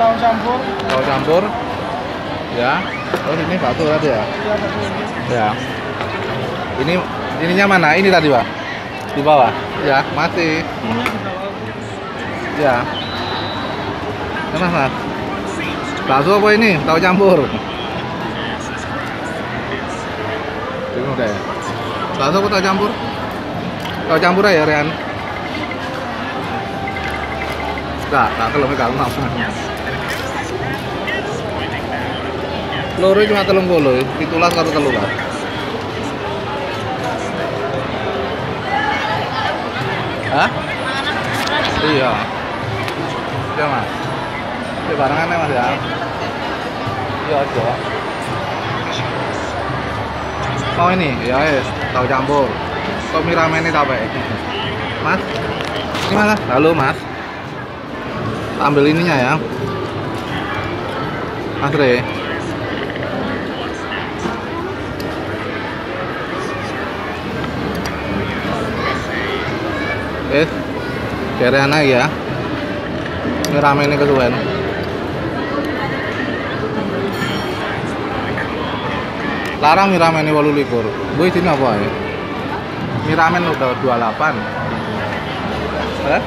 tahu campur. Tahu campur. Ya. Oh ini batu tadi ya. Iya. Ya. Ini ininya mana? Ini tadi pak? Di bawah. Ya bawah. Ya. Mas? Bakso apa ini? Tahu campur. Bingung deh. Bakso apa tahu campur? Tahu campur aja Rian. Enggak, enggak kalau enggak. Loro cuma telung puluh, pitulas karo telulas. Hah? Iya. Iya mas. Ini barengan ya mas ya. Iya aja. Mau ini? Ya. Tahu campur. Kok mie ramen ini apa Mas? Ini mana? Halo mas. Ambil ininya ya. Mas Re. Eh, kerean lagi ya. Ini rame ini kesuwen. Larang mie ramen ini walu likur. Bu sini apa ya? Mie ramen udah 28. Eh?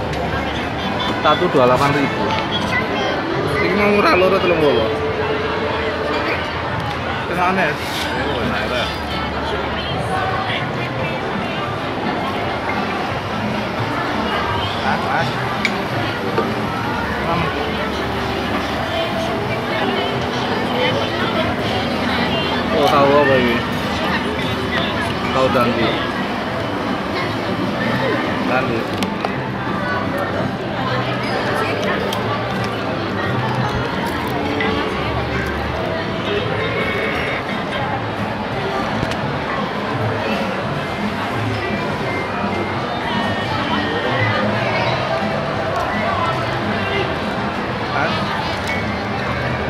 Satu 28 ribu. Ini mau murah loro telung bolo. Kesanes. Oh, enak ya. Mas, mas. Mam. Oh, tahu apa ini? Tahu dandi. Dandi. Kan?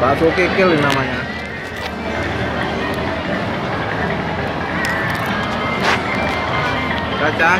Bakso kikil namanya. Caca.